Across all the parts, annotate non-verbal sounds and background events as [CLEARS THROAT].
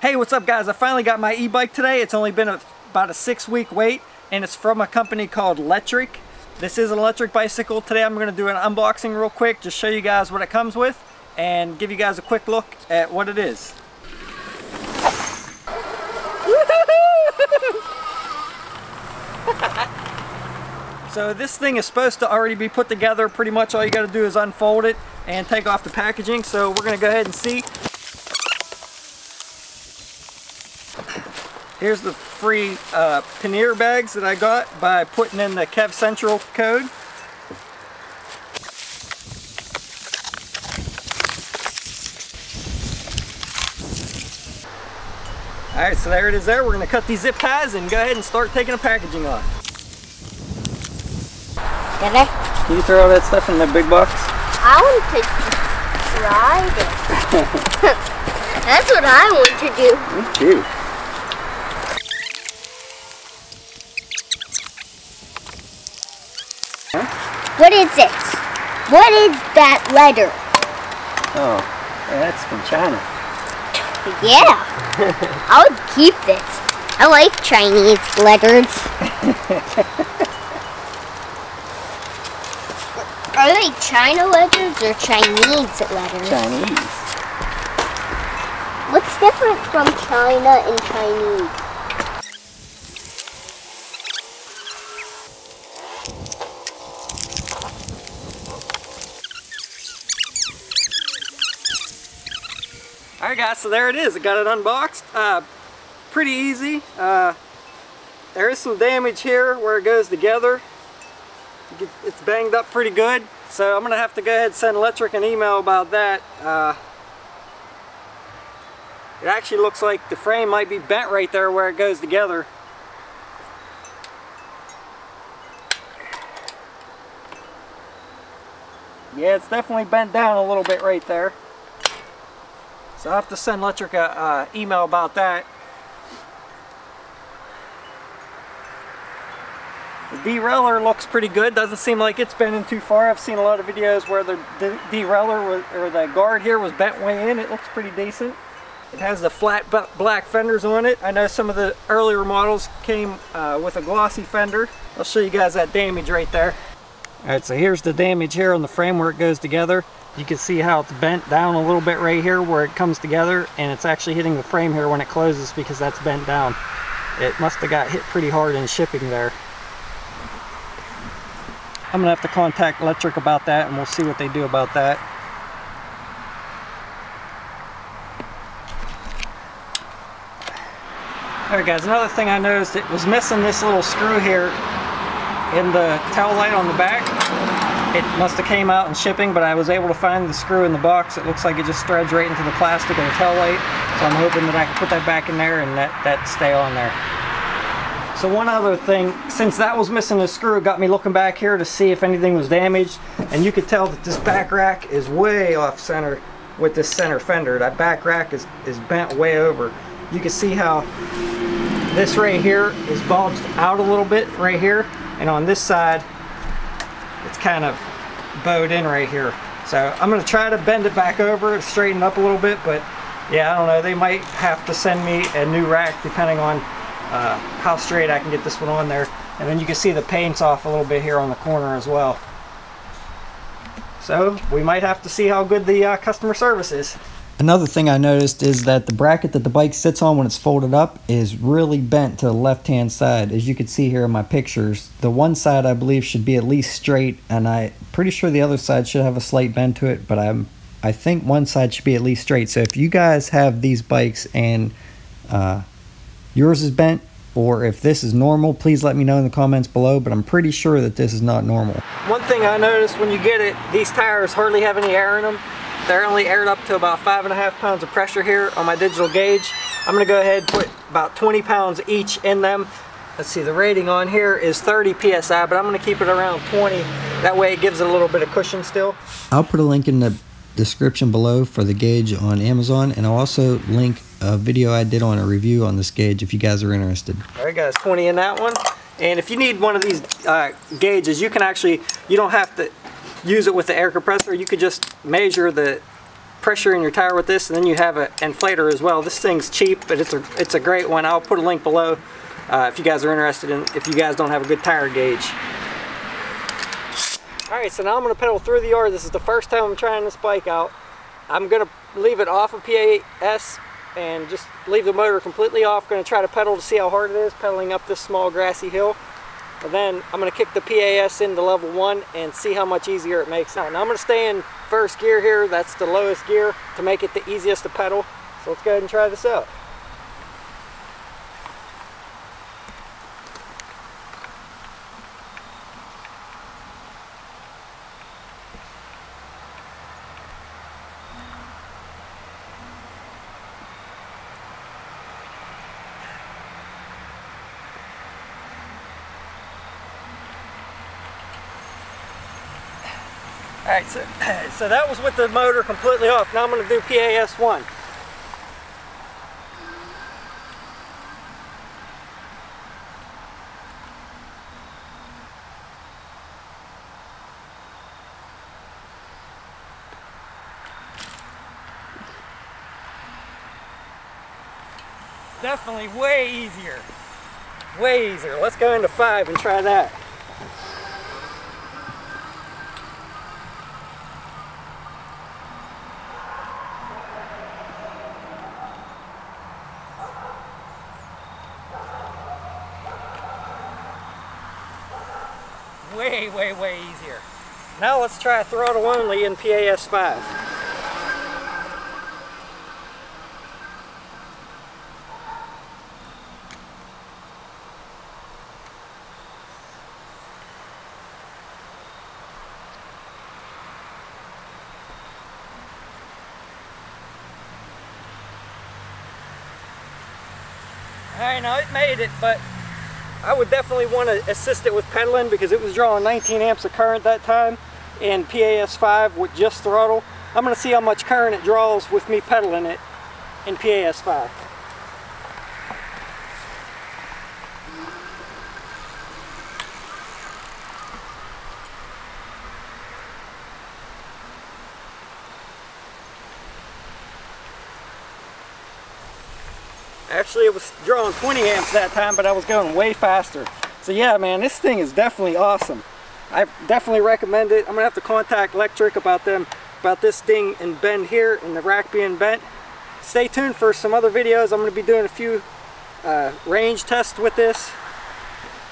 Hey, what's up guys? I finally got my e-bike today. It's only been a, about a six week wait and it's from a company called Lectric. This is an electric bicycle. Today I'm going to do an unboxing real quick, just show you guys what it comes with and give you guys a quick look at what it is. [LAUGHS] so this thing is supposed to already be put together. Pretty much all you got to do is unfold it and take off the packaging. So we're going to go ahead and see Here's the free uh, pannier bags that I got by putting in the Kev Central code. Alright, so there it is there. We're going to cut these zip ties and go ahead and start taking the packaging off. Can I? Can you throw all that stuff in the big box? I want to take the ride it. That's what I want to do. Me too. What is it? What is that letter? Oh, that's from China. Yeah, [LAUGHS] I would keep it. I like Chinese letters. [LAUGHS] Are they China letters or Chinese letters? Chinese. What's different from China and Chinese? Alright guys, so there it is. I got it unboxed. Uh, pretty easy. Uh, there is some damage here where it goes together. It's banged up pretty good. So I'm going to have to go ahead and send Lectric an email about that. Uh, it actually looks like the frame might be bent right there where it goes together. Yeah, it's definitely bent down a little bit right there. So I have to send Lectric a uh, email about that. The derailleur looks pretty good. Doesn't seem like it's bending too far. I've seen a lot of videos where the derailleur or the guard here was bent way in. It looks pretty decent. It has the flat black fenders on it. I know some of the earlier models came uh, with a glossy fender. I'll show you guys that damage right there. Alright, so here's the damage here on the frame where it goes together. You can see how it's bent down a little bit right here where it comes together and it's actually hitting the frame here when it closes because that's bent down. It must have got hit pretty hard in shipping there. I'm gonna have to contact Lectric about that and we'll see what they do about that. Alright guys, another thing I noticed, it was missing this little screw here in the tail light on the back. It must have came out in shipping, but I was able to find the screw in the box. It looks like it just threads right into the plastic of the tail light. So I'm hoping that I can put that back in there and that, that stay on there. So one other thing, since that was missing a screw, it got me looking back here to see if anything was damaged. And you could tell that this back rack is way off center with this center fender. That back rack is, is bent way over. You can see how this right here is bulged out a little bit right here. And on this side, kind of bowed in right here. So I'm going to try to bend it back over, straighten up a little bit, but yeah, I don't know. They might have to send me a new rack depending on uh, how straight I can get this one on there. And then you can see the paint's off a little bit here on the corner as well. So we might have to see how good the uh, customer service is. Another thing I noticed is that the bracket that the bike sits on when it's folded up is really bent to the left hand side. As you can see here in my pictures, the one side I believe should be at least straight and I'm pretty sure the other side should have a slight bend to it, but I'm I think one side should be at least straight. So if you guys have these bikes and uh, yours is bent or if this is normal, please let me know in the comments below, but I'm pretty sure that this is not normal. One thing I noticed when you get it, these tires hardly have any air in them. They're only aired up to about five and a half pounds of pressure here on my digital gauge. I'm gonna go ahead and put about 20 pounds each in them. Let's see, the rating on here is 30 PSI, but I'm gonna keep it around 20. That way it gives it a little bit of cushion still. I'll put a link in the description below for the gauge on Amazon, and I'll also link a video I did on a review on this gauge if you guys are interested. All right guys, 20 in that one. And if you need one of these uh, gauges, you can actually, you don't have to use it with the air compressor, you could just measure the pressure in your tire with this, and then you have an inflator as well. This thing's cheap, but it's a it's a great one. I'll put a link below uh, if you guys are interested in if you guys don't have a good tire gauge. Alright, so now I'm going to pedal through the yard. This is the first time I'm trying this bike out. I'm going to leave it off of PAS and just leave the motor completely off. Going to try to pedal to see how hard it is pedaling up this small grassy hill. Then I'm going to kick the PAS into level 1 and see how much easier it makes. Now, now I'm to stay in first gear here. That's the lowest gear to make it the easiest to pedal. So let's go ahead and try this out. All right, so, [CLEARS THROAT] so that was with the motor completely off. Now I'm going to do PAS1. Definitely way easier. Way easier. Let's go into five and try that. Way, way, way easier. Now let's try throttle only in PAS 5. I know it made it, but I would definitely want to assist it with pedaling because it was drawing 19 amps of current that time in PAS5 with just throttle. I'm going to see how much current it draws with me pedaling it in PAS5. Actually, it was drawing 20 amps that time, but I was going way faster. So yeah, man, this thing is definitely awesome. I definitely recommend it. I'm gonna have to contact Lectric about them, about this thing and bend here and the rack being bent. Stay tuned for some other videos. I'm gonna be doing a few uh, range tests with this.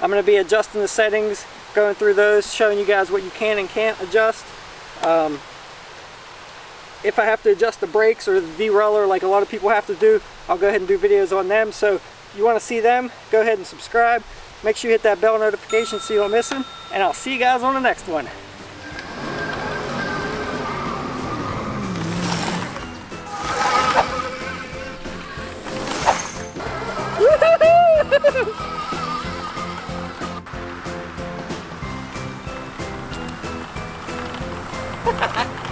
I'm gonna be adjusting the settings, going through those, showing you guys what you can and can't adjust. Um, if I have to adjust the brakes or the derailleur like a lot of people have to do, I'll go ahead and do videos on them. So if you want to see them, go ahead and subscribe. Make sure you hit that bell notification so you don't miss them. And I'll see you guys on the next one. Ha ha ha!